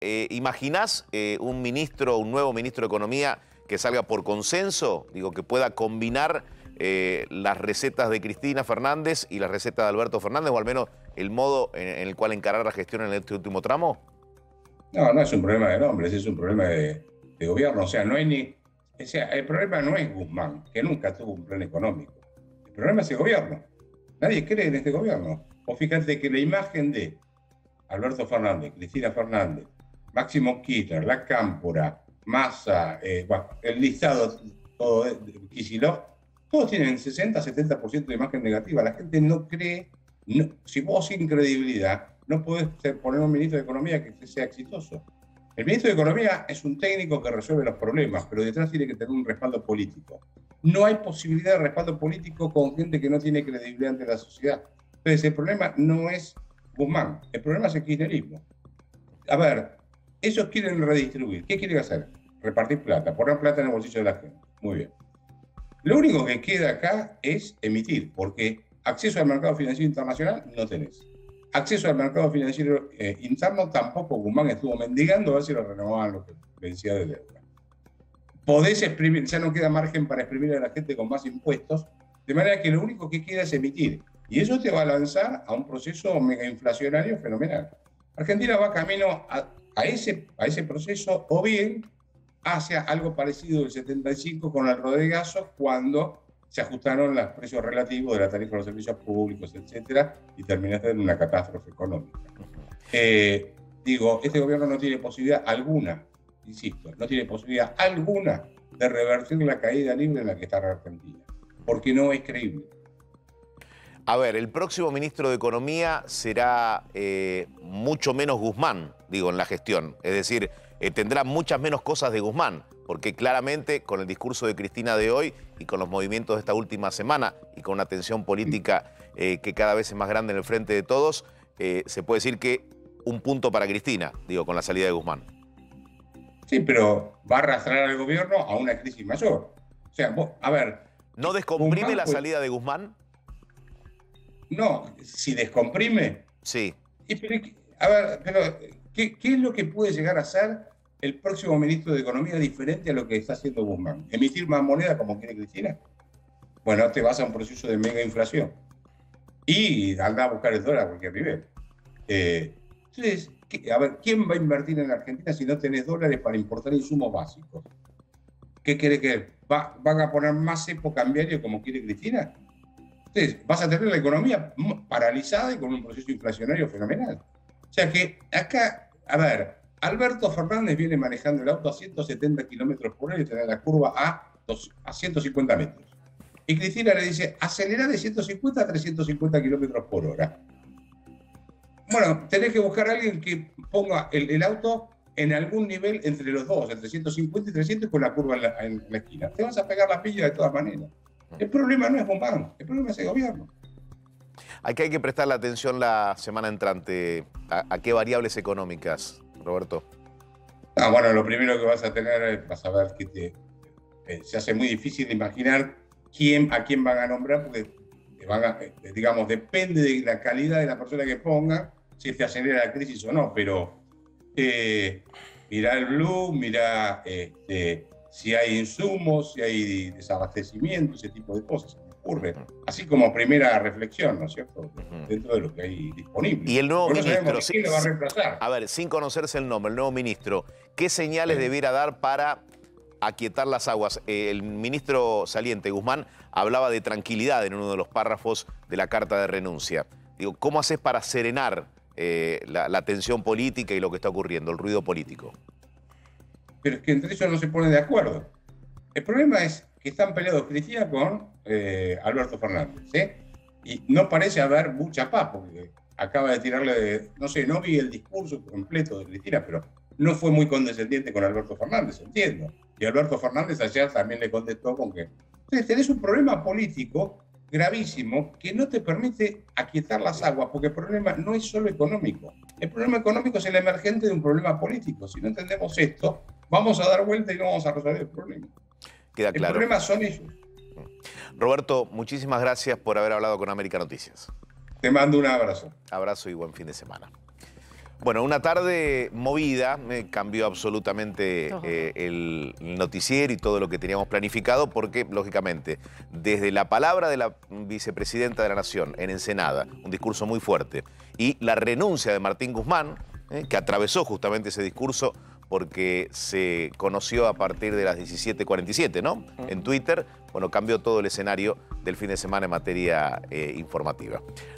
eh, ¿imaginás eh, un ministro, un nuevo ministro de Economía que salga por consenso? Digo, que pueda combinar eh, las recetas de Cristina Fernández y las recetas de Alberto Fernández, o al menos el modo en, el cual encarar la gestión en este último tramo? No, no es un problema de nombres, es un problema de, de gobierno. O sea, no hay ni. O sea, el problema no es Guzmán, que nunca tuvo un plan económico. El problema es el gobierno. Nadie cree en este gobierno. O fíjate que la imagen de Alberto Fernández, Cristina Fernández, Máximo Kirchner, La Cámpora, Massa, eh, el listado, todo, eh, Kicillof, todos tienen 60, 70% de imagen negativa. La gente no cree, no- si vos sin credibilidad, no podés poner un ministro de Economía que sea exitoso. El ministro de Economía es un técnico que resuelve los problemas, pero detrás tiene que tener un respaldo político. No hay posibilidad de respaldo político con gente que no tiene credibilidad ante la sociedad. Entonces, el problema no es Guzmán, el problema es el kirchnerismo. A ver, ellos quieren redistribuir. ¿Qué quieren hacer? Repartir plata, poner plata en el bolsillo de la gente. Muy bien. Lo único que queda acá es emitir, porque acceso al mercado financiero internacional no tenés. Acceso al mercado financiero eh, interno tampoco Guzmán estuvo mendigando a ver si lo renovaban lo que vencía de deuda. Podés exprimir, ya no queda margen para exprimir a la gente con más impuestos, de manera que lo único que queda es emitir. Y eso te va a lanzar a un proceso mega inflacionario fenomenal. Argentina va camino a, a ese, a ese proceso o bien hacia algo parecido del 75 con el Rodegazo cuando se ajustaron los precios relativos de la tarifa de los servicios públicos, etcétera, y terminaste en una catástrofe económica. Eh, digo, este gobierno no tiene posibilidad alguna, insisto, no tiene posibilidad alguna de revertir la caída libre en la que está la Argentina, porque no es creíble. A ver, el próximo ministro de Economía será eh, mucho menos Guzmán, digo, en la gestión. Es decir, eh, tendrá muchas menos cosas de Guzmán, porque claramente con el discurso de Cristina de hoy y con los movimientos de esta última semana y con una tensión política eh, que cada vez es más grande en el frente de todos, se puede decir que un punto para Cristina, digo, con la salida de Guzmán. Sí, pero va a arrastrar al gobierno a una crisis mayor. O sea, vos- a ver, ¿No descomprime Guzmán, la pues- salida de Guzmán? No, si descomprime, Sí. Y pero, a ver, pero ¿qué, qué es lo que puede llegar a ser el próximo ministro de Economía diferente a lo que está haciendo Guzmán? ¿Emitir más moneda como quiere Cristina? Bueno, te vas a un proceso de mega inflación. Y anda a buscar el dólar a cualquier nivel. Eh, entonces, ¿qué- a ver, ¿quién va a invertir en la Argentina si no tenés dólares para importar insumos básicos? ¿Qué quiere que va, van a poner más cepo cambiario como quiere Cristina? Entonces, vas a tener la economía paralizada y con un proceso inflacionario fenomenal. O sea que acá, a ver, Alberto Fernández viene manejando el auto a 170 kilómetros por hora y tiene la curva a, dos- a 150 metros. Y Cristina le dice, acelera de 150 a 350 kilómetros por hora. Bueno, tenés que buscar a alguien que ponga el, el auto en algún nivel entre los dos, entre 150 y 300 con la curva en la, en la esquina. Te vas a pegar la pilla de todas maneras. El problema no es Guzmán, el problema es el gobierno. Aquí hay que prestarle atención la semana entrante. ¿A, a qué variables económicas, Roberto? Ah, bueno, lo primero que vas a tener, eh, vas a ver que te, eh, se hace muy difícil de imaginar quién, a quién van a nombrar, porque te van a- eh, digamos, depende de la calidad de la persona que ponga, si te acelera la crisis o no, pero eh, mirá el blue, mirá este, si hay insumos, si hay desabastecimiento, ese tipo de cosas, ocurre. Así como primera reflexión, ¿no es cierto? Dentro de lo que hay disponible. Y el nuevo no ministro, quién lo va a reemplazar. A ver, sin conocerse el nombre, el nuevo ministro, ¿qué señales Sí. debiera dar para aquietar las aguas? Eh, el ministro saliente, Guzmán, hablaba de tranquilidad en uno de los párrafos de la carta de renuncia. Digo, ¿cómo haces para serenar eh, la, la tensión política y lo que está ocurriendo, el ruido político? Pero es que entre ellos no se ponen de acuerdo. El problema es que están peleados Cristina con eh, Alberto Fernández, ¿sí? Y no parece haber mucha paz, porque acaba de tirarle, de- no sé, no vi el discurso completo de Cristina, pero no fue muy condescendiente con Alberto Fernández, entiendo. Y Alberto Fernández ayer también le contestó con que... Entonces tenés un problema político gravísimo que no te permite aquietar las aguas, porque el problema no es solo económico. El problema económico es el emergente de un problema político. Si no entendemos esto, vamos a dar vuelta y no vamos a resolver el problema. Queda El claro. problema son ellos. Roberto, muchísimas gracias por haber hablado con América Noticias. Te mando un abrazo. Abrazo y buen fin de semana. Bueno, una tarde movida, me cambió absolutamente eh, el noticiero y todo lo que teníamos planificado porque, lógicamente, desde la palabra de la vicepresidenta de la Nación en Ensenada, un discurso muy fuerte, y la renuncia de Martín Guzmán, eh, que atravesó justamente ese discurso porque se conoció a partir de las 17.47, ¿no? En Twitter, bueno, cambió todo el escenario del fin de semana en materia eh, informativa.